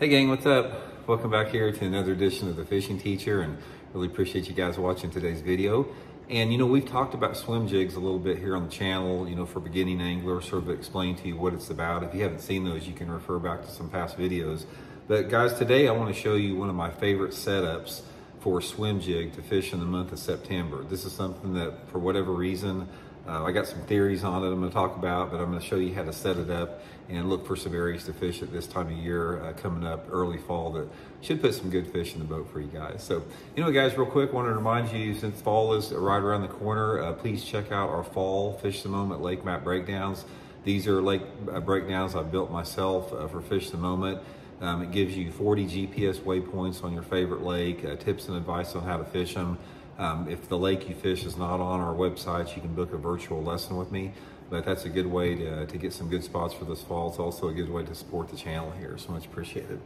Hey gang, what's up? Welcome back here to another edition of The Fishing Teacher and really appreciate you guys watching today's video. And you know, we've talked about swim jigs a little bit here on the channel, you know, for beginning anglers, sort of explain to you what it's about. If you haven't seen those, you can refer back to some past videos. But guys, today I want to show you one of my favorite setups for a swim jig to fish in the month of September. This is something that for whatever reason, uh, I got some theories on it I'm going to talk about, but I'm going to show you how to set it up and look for some areas to fish at this time of year uh, coming up early fall that should put some good fish in the boat for you guys. So, anyway, guys, real quick, want to remind you since fall is right around the corner, uh, please check out our fall Fish the Moment Lake Map breakdowns. These are lake uh, breakdowns I've built myself uh, for Fish the Moment. Um, it gives you 40 GPS waypoints on your favorite lake, uh, tips and advice on how to fish them. Um, if the lake you fish is not on our website, you can book a virtual lesson with me. But that's a good way to, to get some good spots for this fall. It's also a good way to support the channel here. So much appreciated.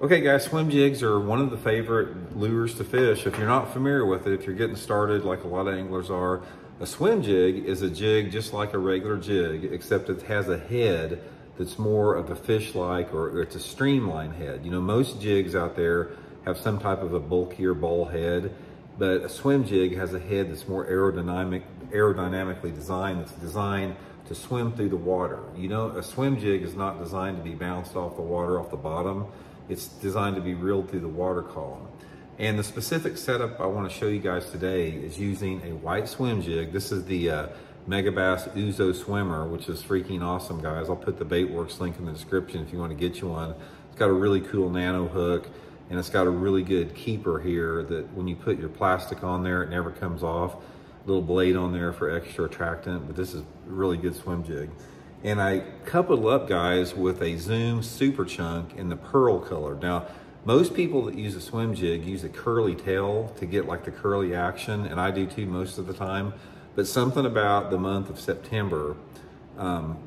Okay guys, swim jigs are one of the favorite lures to fish. If you're not familiar with it, if you're getting started like a lot of anglers are, a swim jig is a jig just like a regular jig, except it has a head that's more of a fish-like or it's a streamline head. You know, most jigs out there have some type of a bulkier ball head but a swim jig has a head that's more aerodynamic, aerodynamically designed. It's designed to swim through the water. You know, a swim jig is not designed to be bounced off the water off the bottom. It's designed to be reeled through the water column. And the specific setup I want to show you guys today is using a white swim jig. This is the uh, Megabass Uoze Swimmer, which is freaking awesome, guys. I'll put the Baitwrx link in the description if you want to get you one. It's got a really cool nano hook and it's got a really good keeper here that when you put your plastic on there, it never comes off. Little blade on there for extra attractant, but this is really good swim jig. And I coupled up, guys, with a Zoom Super Chunk in the pearl color. Now, most people that use a swim jig use a curly tail to get like the curly action, and I do too most of the time. But something about the month of September, um,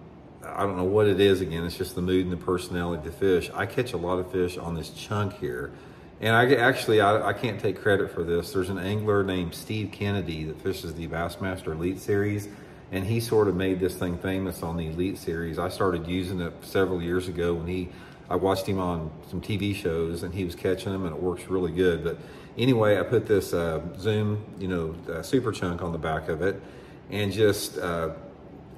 I don't know what it is again. It's just the mood and the personality of the fish. I catch a lot of fish on this chunk here. And I actually, I, I, can't take credit for this. There's an angler named Steve Kennedy that fishes the Bassmaster Elite Series. And he sort of made this thing famous on the Elite Series. I started using it several years ago when he, I watched him on some TV shows and he was catching them and it works really good. But anyway, I put this uh, Zoom, you know, uh, super chunk on the back of it and just, uh,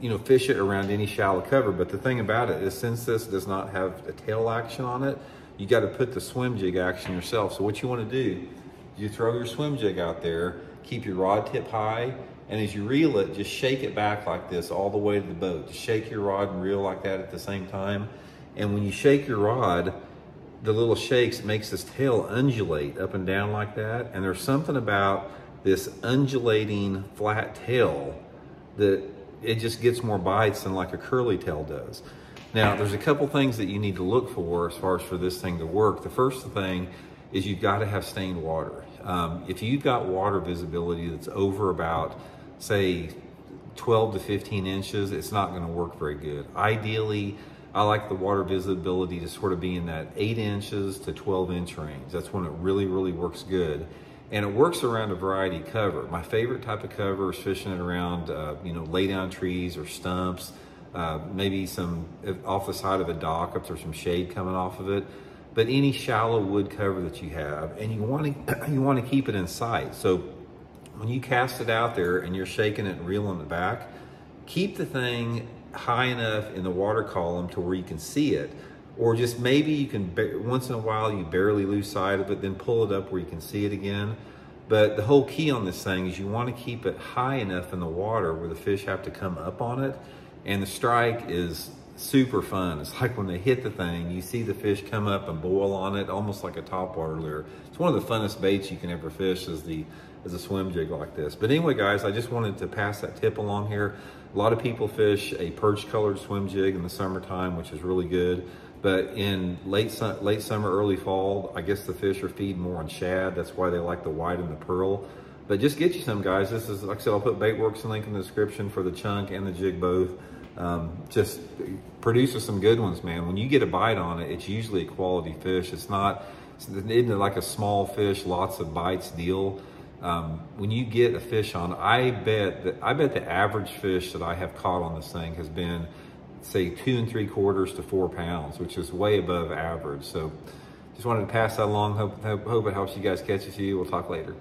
you know, fish it around any shallow cover. But the thing about it is since this does not have a tail action on it, you got to put the swim jig action yourself. So what you want to do, you throw your swim jig out there, keep your rod tip high, and as you reel it, just shake it back like this all the way to the boat. Just shake your rod and reel like that at the same time. And when you shake your rod, the little shakes makes this tail undulate up and down like that. And there's something about this undulating flat tail that it just gets more bites than like a curly tail does. Now, there's a couple things that you need to look for as far as for this thing to work. The first thing is you've got to have stained water. Um, if you've got water visibility that's over about, say, 12 to 15 inches, it's not going to work very good. Ideally, I like the water visibility to sort of be in that 8 inches to 12 inch range. That's when it really, really works good and it works around a variety of cover. My favorite type of cover is fishing it around, uh, you know, lay down trees or stumps, uh, maybe some off the side of a dock if there's some shade coming off of it. But any shallow wood cover that you have, and you want to you want to keep it in sight. So when you cast it out there and you're shaking it and reeling it back, keep the thing high enough in the water column to where you can see it or just maybe you can once in a while you barely lose sight of it then pull it up where you can see it again. But the whole key on this thing is you want to keep it high enough in the water where the fish have to come up on it. And the strike is super fun it's like when they hit the thing you see the fish come up and boil on it almost like a topwater lure it's one of the funnest baits you can ever fish is the is a swim jig like this but anyway guys i just wanted to pass that tip along here a lot of people fish a perch colored swim jig in the summertime which is really good but in late late summer, early fall, I guess the fish are feeding more on shad. That's why they like the white and the pearl. But just get you some, guys. This is, like I said, I'll put Baitwrx link in the description for the chunk and the jig both. Um, just produces some good ones, man. When you get a bite on it, it's usually a quality fish. It's not, it's not it like a small fish, lots of bites deal. Um, when you get a fish on, I bet that I bet the average fish that I have caught on this thing has been say two and three quarters to four pounds, which is way above average. So just wanted to pass that along. Hope, hope, hope it helps you guys catch a few. We'll talk later.